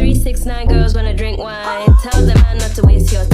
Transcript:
Three, six, nine girls wanna drink wine. Tell the man not to waste your